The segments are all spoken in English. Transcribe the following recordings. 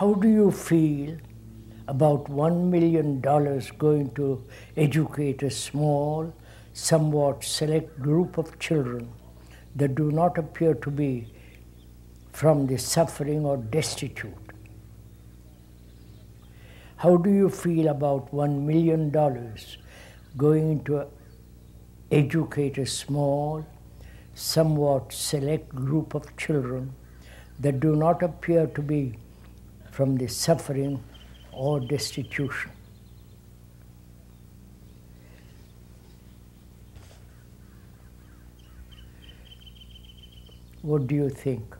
How do you feel about $1 million going to educate a small, somewhat select group of children that do not appear to be from the suffering or destitute? How do you feel about $1 million going to educate a small, somewhat select group of children that do not appear to be from the suffering or destitution. What do you think?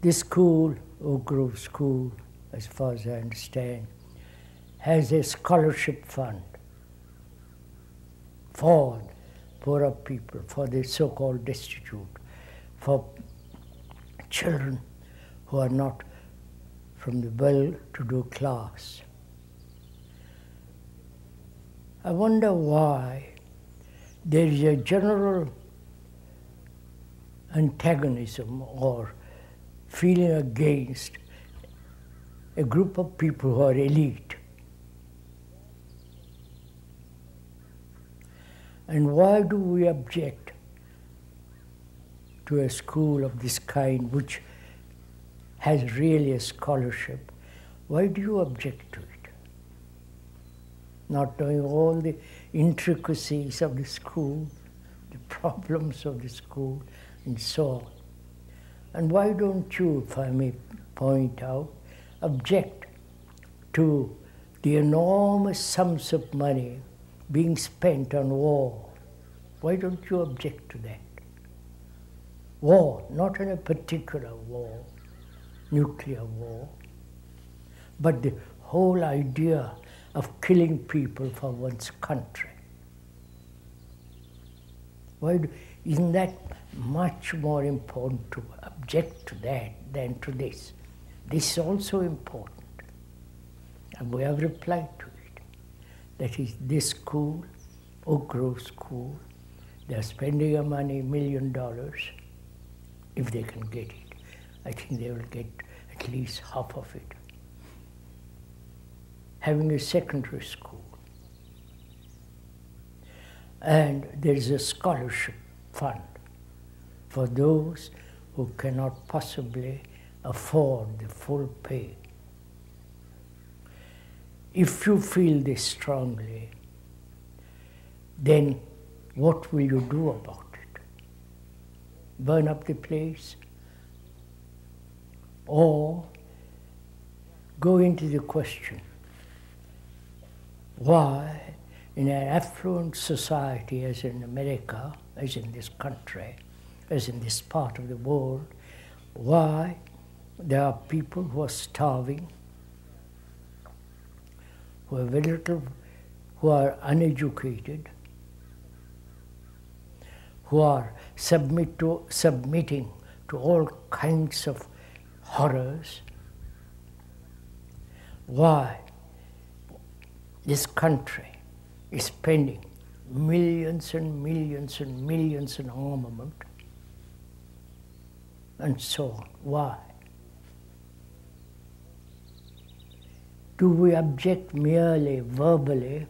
This school, Oak Grove School, as far as I understand, has a scholarship fund for poorer people, for the so-called destitute, for children who are not from the well-to-do class. I wonder why there is a general antagonism or feeling against a group of people who are elite. And why do we object to a school of this kind which has really a scholarship? Why do you object to it? Not knowing all the intricacies of the school, the problems of the school, and so on. And why don't you, if I may point out, object to the enormous sums of money being spent on war? Why don't you object to that? War, not in a particular war, nuclear war, but the whole idea of killing people for one's country. Why do, isn't that much more important to object to that than to this? This is also important. And we have replied to it. That is, this school, Oak Grove School, they are spending a money, million dollars, if they can get it. I think they will get at least half of it. Having a secondary school. And there is a scholarship fund for those who cannot possibly afford the full pay. If you feel this strongly, then what will you do about it? Burn up the place? Or go into the question why, in an affluent society as in America, as in this country, as in this part of the world, why there are people who are starving, who are very little, who are uneducated, who are submit to, submitting to all kinds of horrors. Why this country is spending millions and millions and millions in armament and so on. Why? Do we object merely verbally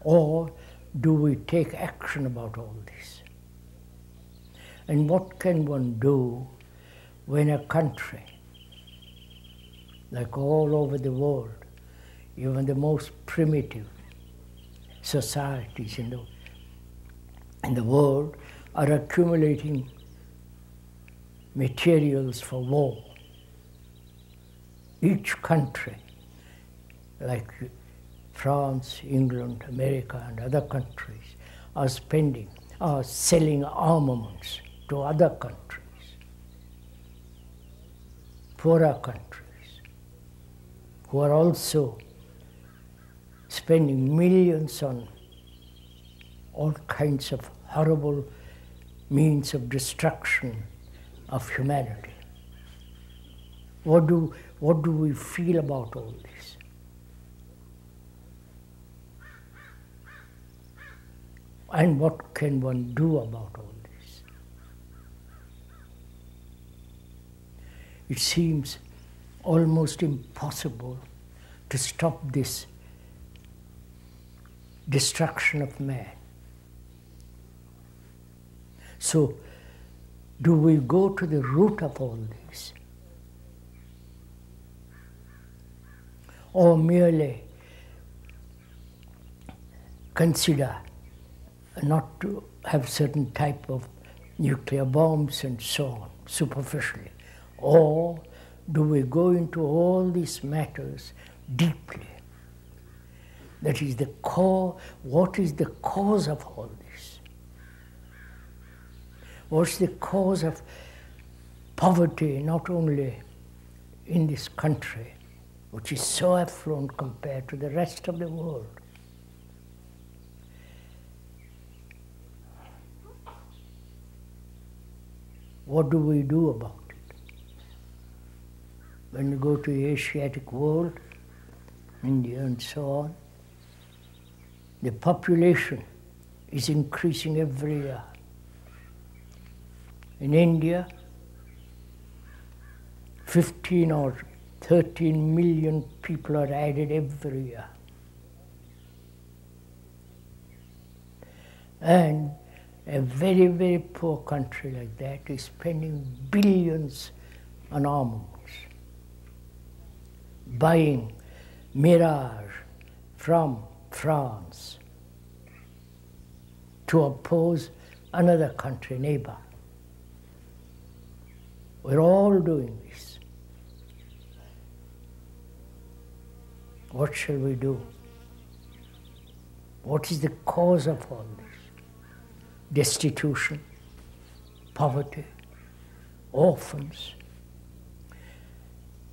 or do we take action about all this? And what can one do when a country, like all over the world, even the most primitive societies in the, in the world, are accumulating materials for war. Each country, like France, England, America, and other countries, are spending, are selling armaments to other countries, poorer countries, who are also spending millions on all kinds of horrible means of destruction of humanity. What do, what do we feel about all this? And what can one do about all this? It seems almost impossible to stop this destruction of man. So, do we go to the root of all this? Or merely consider not to have certain type of nuclear bombs and so on, superficially? Or do we go into all these matters deeply? That is the core, what is the cause of all this? What's the cause of poverty, not only in this country, which is so affluent compared to the rest of the world? What do we do about it? When you go to the Asiatic world, India and so on, the population is increasing every year. In India, 15 or 13 million people are added every year. And a very, very poor country like that is spending billions on armaments, buying Mirage from France to oppose another country, neighbor. We're all doing this. What shall we do? What is the cause of all this? destitution, poverty, orphans.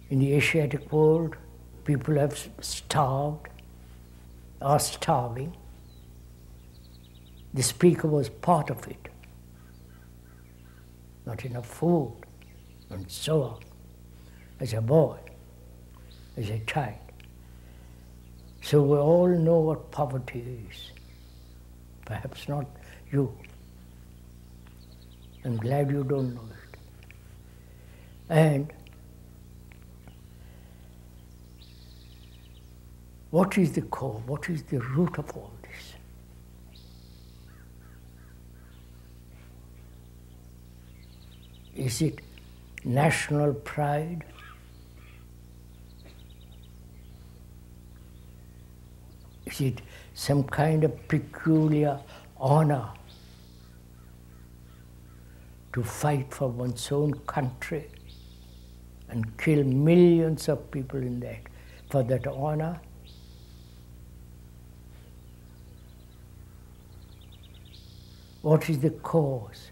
In the Asiatic world, people have starved, are starving. The speaker was part of it. Not enough food, and so on, as a boy, as a child. So we all know what poverty is. Perhaps not you. I'm glad you don't know it. And what is the core? What is the root of all this? Is it national pride? Is it some kind of peculiar honor to fight for one's own country and kill millions of people in that for that honor. What is the cause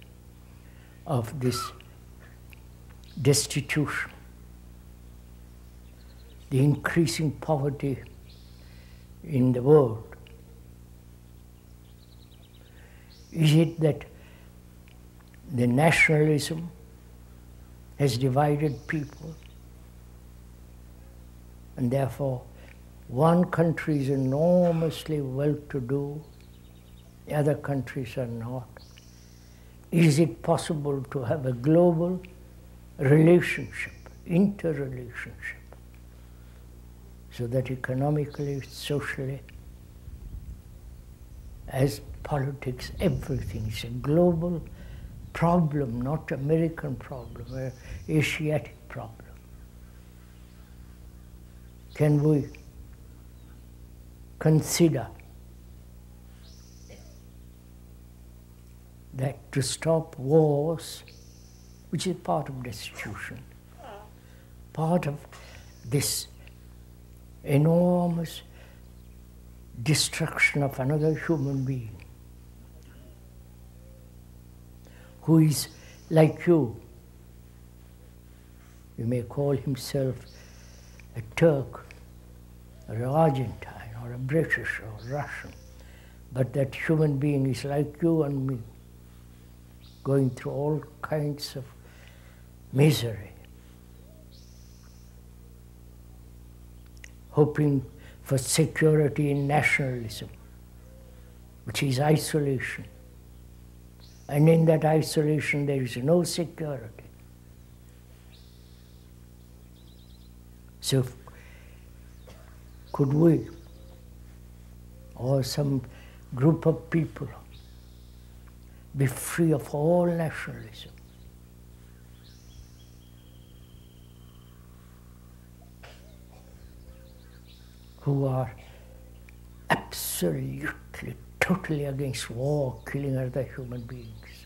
of this destitution, the increasing poverty in the world? Is it that the nationalism has divided people, and therefore one country is enormously well to do, the other countries are not. Is it possible to have a global relationship, interrelationship, so that economically, socially, as politics, everything is a global problem, not American problem, an Asiatic problem. Can we consider that to stop wars, which is part of destitution, part of this enormous destruction of another human being, who is like you. You may call himself a Turk or an Argentine or a British or Russian, but that human being is like you and me, going through all kinds of misery, hoping for security in nationalism, which is isolation. And in that isolation, there is no security. So, could we, or some group of people, be free of all nationalism? Who are absolutely, totally against war, killing other human beings.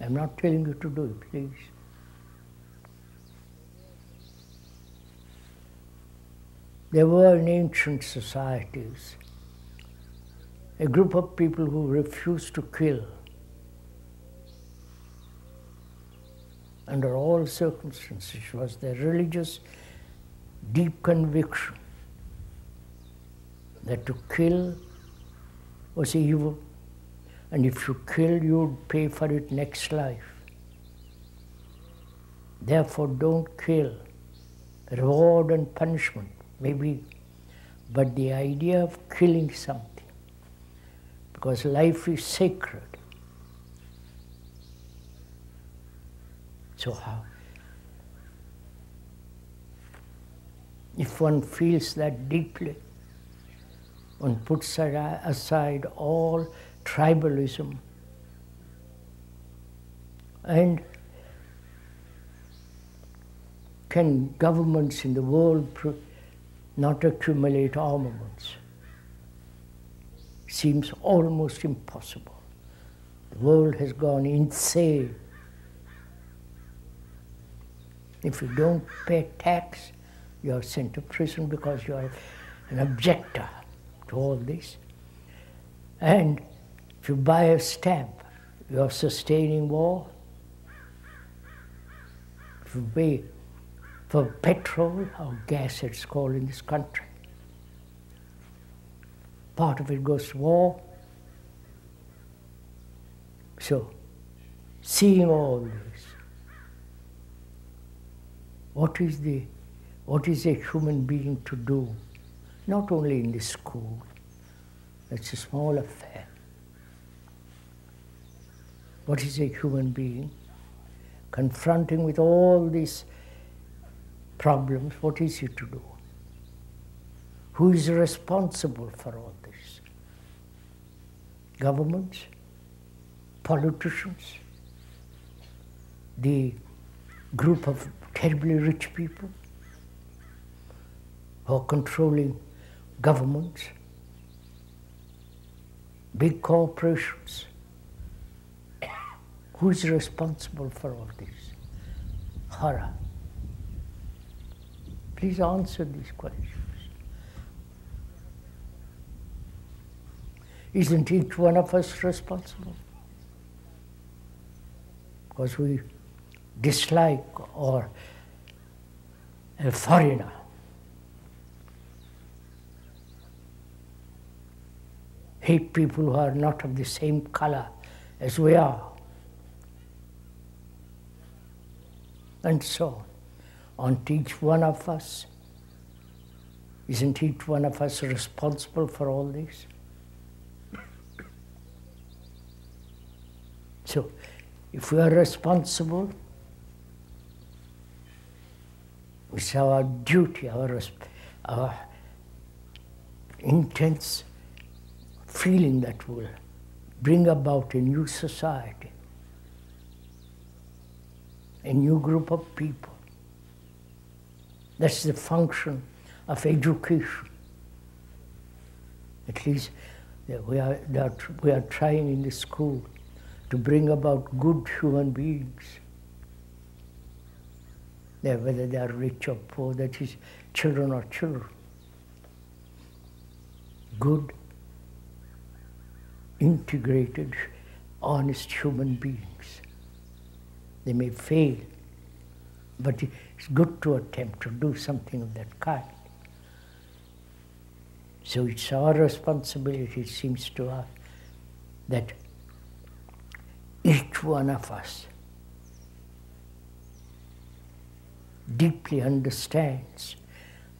I'm not telling you to do it, please. There were in ancient societies a group of people who refused to kill under all circumstances. It was their religious deep conviction that to kill was evil, and if you kill, you'd pay for it next life. Therefore, don't kill. Reward and punishment, maybe, but the idea of killing something, because life is sacred. So, how? If one feels that deeply, one puts aside all tribalism and can governments in the world not accumulate armaments? Seems almost impossible. The world has gone insane. If you don't pay tax, you are sent to prison because you are an objector to all this. And if you buy a stamp, you are sustaining war. If you pay for petrol or gas, it's called in this country, part of it goes to war. So, seeing all this, what is the what is a human being to do? Not only in the school, it's a small affair. What is a human being? Confronting with all these problems, what is he to do? Who is responsible for all this? Governments? Politicians? The group of terribly rich people? Or controlling governments, big corporations. Who is responsible for all this? Hara. Please answer these questions. Isn't each one of us responsible? Because we dislike or a foreigner hate people who are not of the same color as we are. And so on. On each one of us, isn't each one of us responsible for all this? So, if we are responsible, it's our duty, our, our intense feeling that will bring about a new society, a new group of people. That's the function of education. At least we are, we are trying in the school to bring about good human beings. Whether they are rich or poor, that is, children or children. Good integrated, honest human beings. They may fail, but it's good to attempt to do something of that kind. So it's our responsibility, it seems to us, that each one of us deeply understands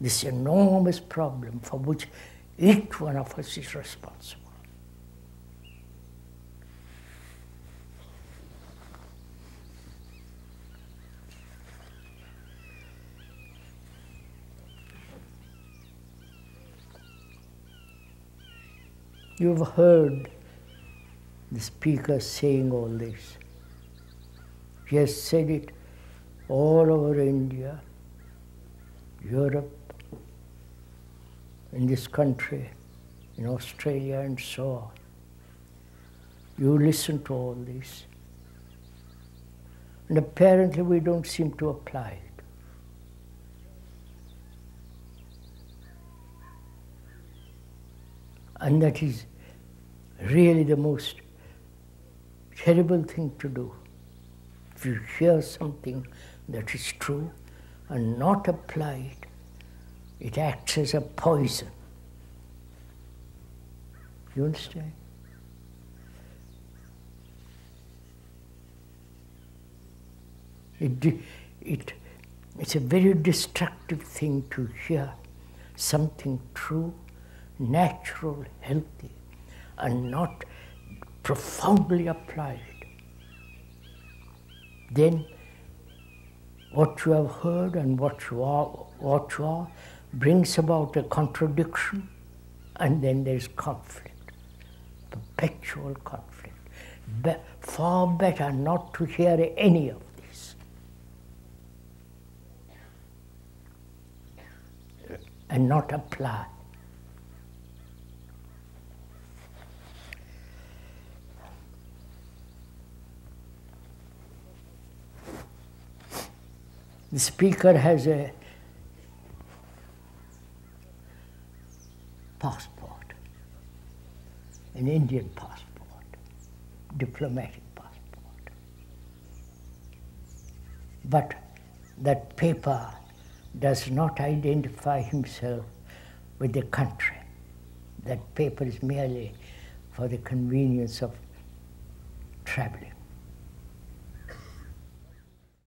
this enormous problem for which Each one of us is responsible. You've heard the speaker saying all this. He has said it all over India, Europe, in this country, in Australia, and so on. You listen to all this. And apparently, we don't seem to apply it. And that is really the most terrible thing to do. If you hear something that is true and not apply it, it acts as a poison. You understand? It, it, it's a very destructive thing to hear something true, natural, healthy, and not profoundly applied. Then what you have heard and what you are, what you are brings about a contradiction, and then there's conflict, perpetual conflict. Be far better not to hear any of this. And not apply. The speaker has a passport, an Indian passport, diplomatic passport. But that paper does not identify himself with the country. That paper is merely for the convenience of traveling.